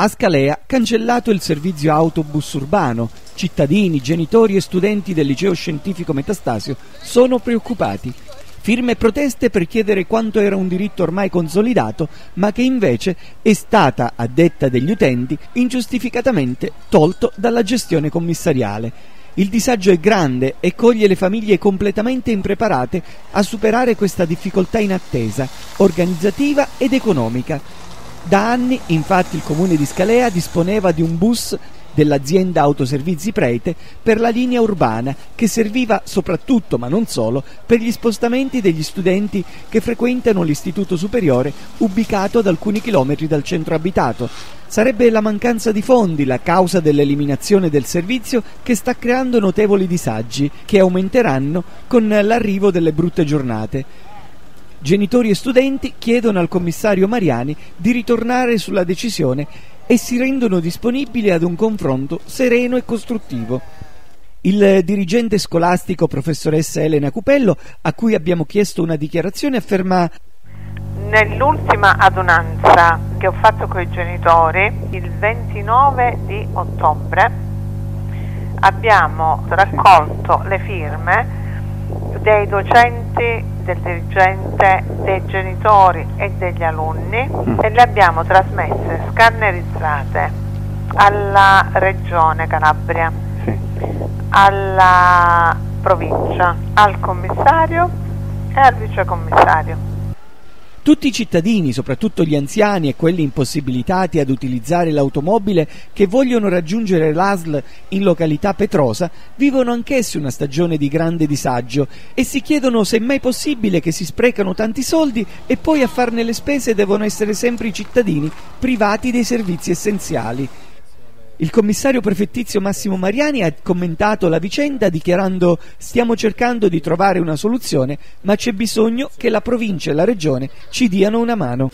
A Scalea cancellato il servizio autobus urbano. Cittadini, genitori e studenti del liceo scientifico Metastasio sono preoccupati. Firme proteste per chiedere quanto era un diritto ormai consolidato, ma che invece è stata, a detta degli utenti, ingiustificatamente tolto dalla gestione commissariale. Il disagio è grande e coglie le famiglie completamente impreparate a superare questa difficoltà inattesa, organizzativa ed economica. Da anni, infatti, il comune di Scalea disponeva di un bus dell'azienda Autoservizi Prete per la linea urbana che serviva soprattutto, ma non solo, per gli spostamenti degli studenti che frequentano l'istituto superiore ubicato ad alcuni chilometri dal centro abitato. Sarebbe la mancanza di fondi la causa dell'eliminazione del servizio che sta creando notevoli disagi che aumenteranno con l'arrivo delle brutte giornate. Genitori e studenti chiedono al commissario Mariani di ritornare sulla decisione e si rendono disponibili ad un confronto sereno e costruttivo. Il dirigente scolastico professoressa Elena Cupello, a cui abbiamo chiesto una dichiarazione, afferma Nell'ultima adunanza che ho fatto con i genitori, il 29 di ottobre, abbiamo raccolto le firme dei docenti, del dirigente, dei genitori e degli alunni mm. e le abbiamo trasmesse scannerizzate alla regione Calabria, sì. alla provincia, al commissario e al vicecommissario. Tutti i cittadini, soprattutto gli anziani e quelli impossibilitati ad utilizzare l'automobile che vogliono raggiungere l'ASL in località Petrosa, vivono anch'essi una stagione di grande disagio e si chiedono se è mai possibile che si sprecano tanti soldi e poi a farne le spese devono essere sempre i cittadini privati dei servizi essenziali. Il commissario prefettizio Massimo Mariani ha commentato la vicenda dichiarando stiamo cercando di trovare una soluzione, ma c'è bisogno che la provincia e la regione ci diano una mano.